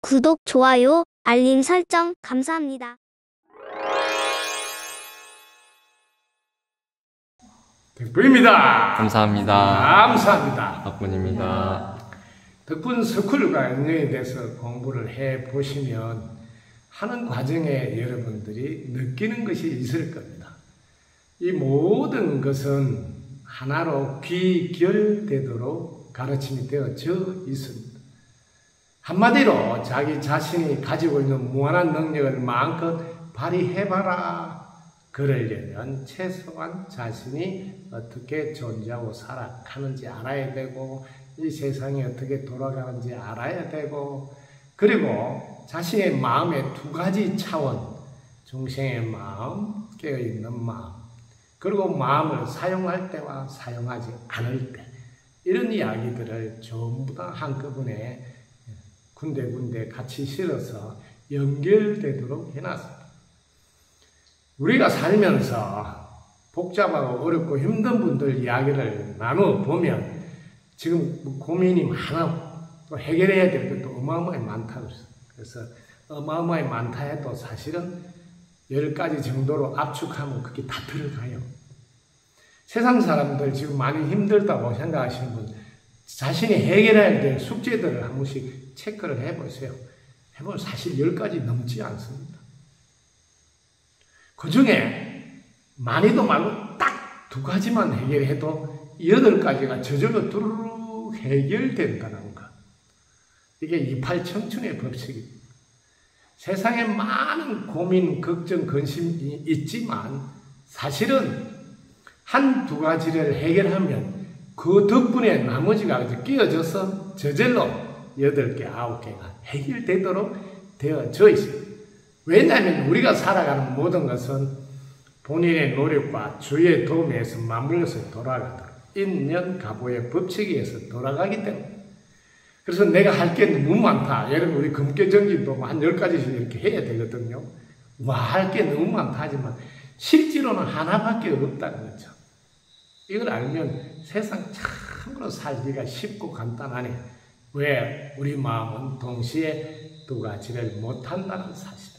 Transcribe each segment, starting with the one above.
구독, 좋아요, 알림 설정 감사합니다. 덕분입니다. 감사합니다. 감사합니다. 덕분입니다. 덕분 스쿨과 인연에 대해서 공부를 해 보시면 하는 과정에 여러분들이 느끼는 것이 있을 겁니다. 이 모든 것은 하나로 귀결되도록 가르침이 되어져 있습니다. 한마디로 자기 자신이 가지고 있는 무한한 능력을 마음껏 발휘해봐라. 그러려면 최소한 자신이 어떻게 존재하고 살아가는지 알아야 되고 이 세상이 어떻게 돌아가는지 알아야 되고 그리고 자신의 마음의 두 가지 차원 중생의 마음, 깨어있는 마음 그리고 마음을 사용할 때와 사용하지 않을 때 이런 이야기들을 전부 다 한꺼번에 군데군데 같이 실어서 연결되도록 해놨습니다. 우리가 살면서 복잡하고 어렵고 힘든 분들 이야기를 나누어 보면 지금 고민이 많아 또 해결해야 될 것도 어마어마하게 많다고 했어요. 그래서 어마어마하게 많다 해도 사실은 열 가지 정도로 압축하면 그게 다 들어가요. 세상 사람들 지금 많이 힘들다고 생각하시는 분 자신이 해결해야 될 숙제들을 한 번씩 체크를 해보세요. 해보면 사실 열 가지 넘지 않습니다. 그 중에 많이도 말고 딱 두 가지만 해결해도 여덟 가지가 저절로 뚜루룩 해결된다는 것. 이게 이팔청춘의 법칙입니다. 세상에 많은 고민, 걱정, 근심이 있지만 사실은 한 두 가지를 해결하면 그 덕분에 나머지가 끼어져서 저절로 여덟 개, 아홉 개가 해결되도록 되어져 있습니다. 왜냐하면 우리가 살아가는 모든 것은 본인의 노력과 주의 도움에서 맞물려서 돌아가도록 인연 가보의 법칙에 의해서 돌아가기 때문에 그래서 내가 할 게 너무 많다. 여러분 우리 금계정진도 한 10가지씩 이렇게 해야 되거든요. 와, 할 게 너무 많다 하지만 실제로는 하나밖에 없다는 거죠. 이걸 알면 세상 참으로 살기가 쉽고 간단하네. 왜? 우리 마음은 동시에 두 가지를 못한다는 사실.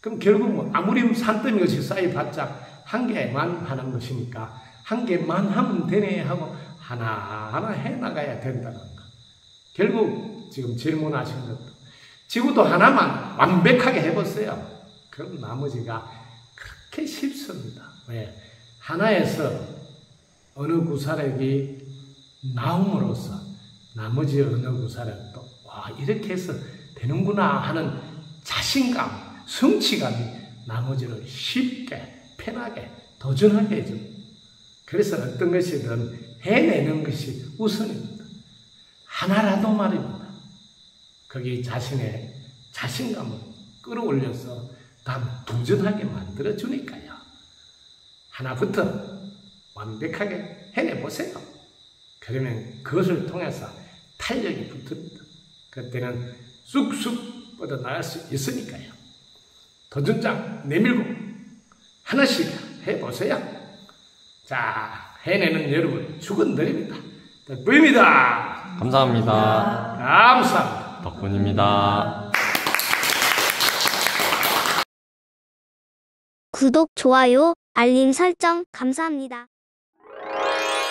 그럼 결국 아무리 산더미 것이 쌓여봤자 한 개만 하는 것이니까 한 개만 하면 되네 하고 하나하나 해나가야 된다는 거. 결국 지금 질문하신 것도 지구도 하나만 완벽하게 해보세요. 그럼 나머지가 그렇게 쉽습니다. 왜? 하나에서 어느 구사력이 나옴으로써 나머지 어느 구사력도 와 이렇게 해서 되는구나 하는 자신감 성취감이 나머지를 쉽게 편하게 도전하게 해줍니다. 그래서 어떤 것이든 해내는 것이 우선입니다. 하나라도 말입니다. 거기 자신의 자신감을 끌어올려서 다음 도전하게 만들어주니까요. 하나부터 완벽하게 해내보세요. 그러면 그것을 통해서 탄력이 붙습니다. 그때는 쑥쑥 뻗어나갈 수 있으니까요. 도전장 내밀고 하나씩 해보세요. 자, 해내는 여러분 축원드립니다. 덕분입니다. 감사합니다. 감사합니다. 덕분입니다. 구독, 좋아요, 알림 설정 감사합니다. Bye.